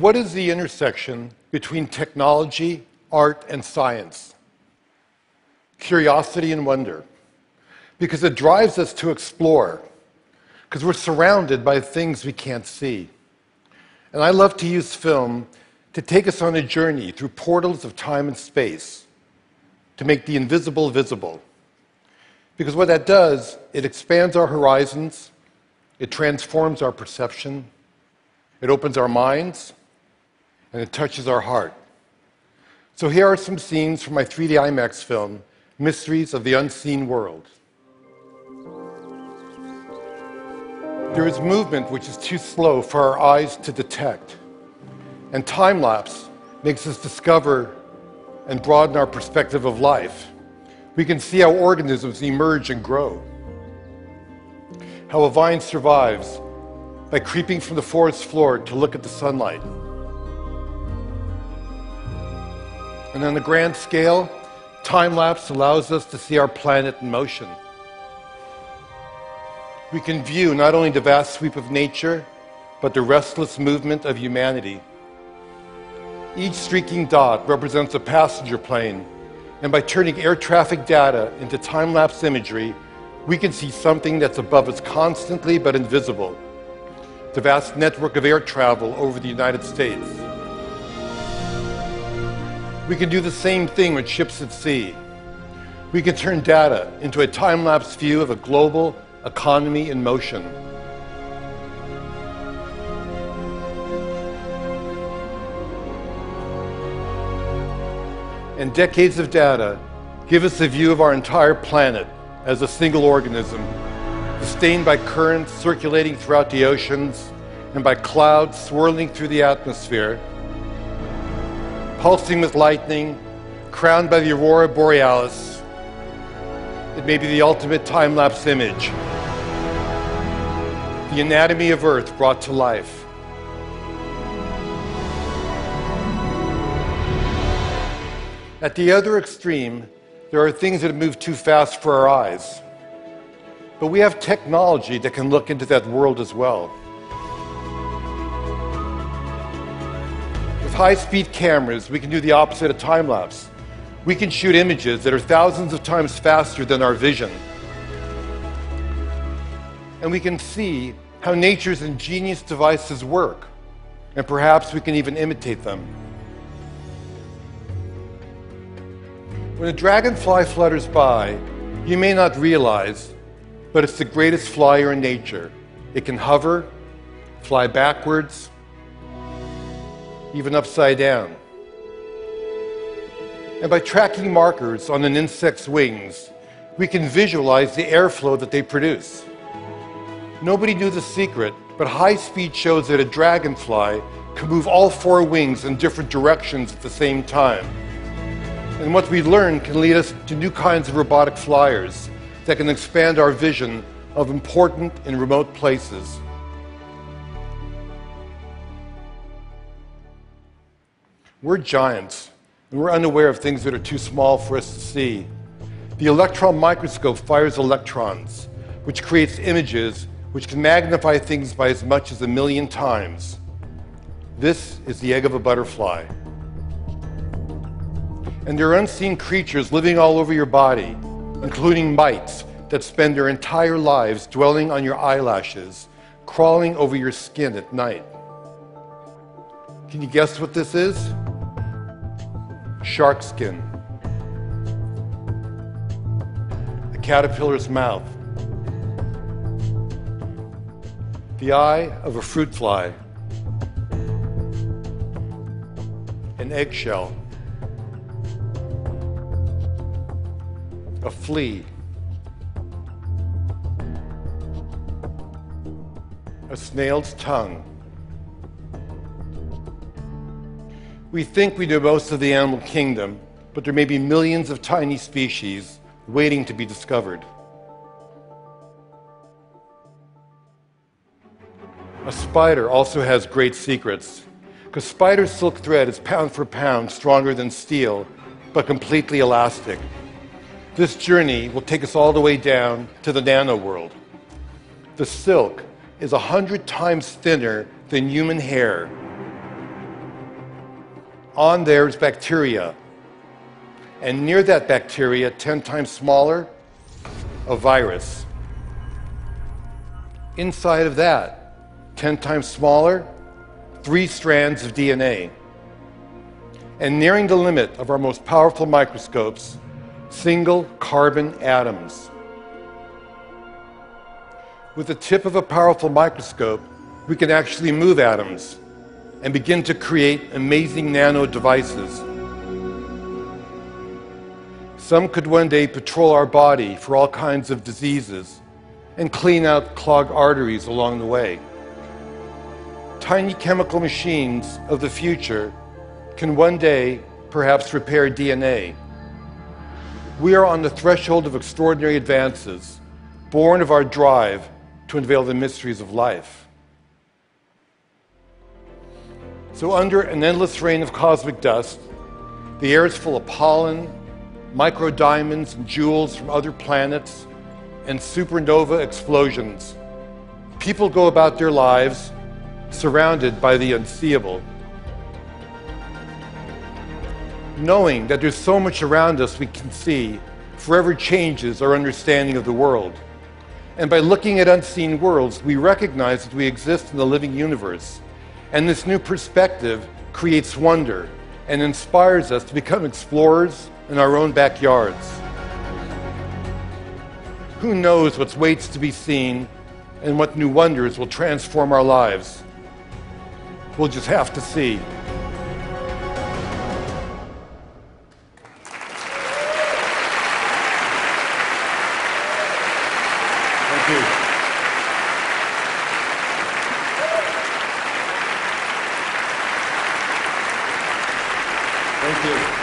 What is the intersection between technology, art, and science? Curiosity and wonder. Because it drives us to explore, because we're surrounded by things we can't see. And I love to use film to take us on a journey through portals of time and space, to make the invisible visible. Because what that does, it expands our horizons, it transforms our perception, it opens our minds, and it touches our heart. So here are some scenes from my 3D IMAX film, Mysteries of the Unseen World. There is movement which is too slow for our eyes to detect. And time lapse makes us discover and broaden our perspective of life. We can see how organisms emerge and grow, how a vine survives by creeping from the forest floor to look at the sunlight. And on the grand scale, time lapse allows us to see our planet in motion we can view not only the vast sweep of nature, but the restless movement of humanity. Each streaking dot represents a passenger plane, and by turning air traffic data into time lapse imagery, we can see something that's above us constantly but invisible the vast network of air travel over the United States. We can do the same thing with ships at sea. We can turn data into a time lapse view of a global economy in motion. And decades of data give us a view of our entire planet as a single organism, sustained by currents circulating throughout the oceans and by clouds swirling through the atmosphere, pulsing with lightning, crowned by the aurora borealis. It may be the ultimate time lapse image the anatomy of Earth brought to life. At the other extreme, there are things that move too fast for our eyes. But we have technology that can look into that world as well. High speed cameras, we can do the opposite of time lapse. We can shoot images that are thousands of times faster than our vision and we can see how nature's ingenious devices work, and perhaps we can even imitate them. When a dragonfly flutters by, you may not realize, but it's the greatest flyer in nature. It can hover, fly backwards, even upside down. And by tracking markers on an insect's wings, we can visualize the airflow that they produce. Nobody knew the secret, but high speed shows that a dragonfly can move all four wings in different directions at the same time. And what we learn can lead us to new kinds of robotic flyers that can expand our vision of important and remote places. We're giants, and we're unaware of things that are too small for us to see. The electron microscope fires electrons, which creates images which can magnify things by as much as a million times. This is the egg of a butterfly. And there are unseen creatures living all over your body, including mites that spend their entire lives dwelling on your eyelashes, crawling over your skin at night. Can you guess what this is? Shark skin. A caterpillar's mouth. the eye of a fruit fly, an eggshell, a flea, a snail's tongue. We think we know most of the animal kingdom, but there may be millions of tiny species waiting to be discovered. A spider also has great secrets, because spider silk thread is pound for pound stronger than steel, but completely elastic. This journey will take us all the way down to the nano world. The silk is a hundred times thinner than human hair, On there is bacteria. And near that bacteria, 10 times smaller, a virus. Inside of that, 10 times smaller, three strands of DNA. And nearing the limit of our most powerful microscopes, single carbon atoms. With the tip of a powerful microscope, we can actually move atoms and begin to create amazing nano devices. Some could one day patrol our body for all kinds of diseases and clean out clogged arteries along the way. Tiny chemical machines of the future can one day perhaps repair DNA. We are on the threshold of extraordinary advances, born of our drive to unveil the mysteries of life. So, under an endless rain of cosmic dust, the air is full of pollen, micro diamonds and jewels from other planets, and supernova explosions. People go about their lives surrounded by the unseeable. Knowing that there's so much around us we can see forever changes our understanding of the world. And by looking at unseen worlds, we recognize that we exist in the living universe and this new perspective creates wonder and inspires us to become explorers in our own backyards. Who knows what waits to be seen and what new wonders will transform our lives? We'll just have to see. Thank you.